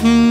Mm-hmm.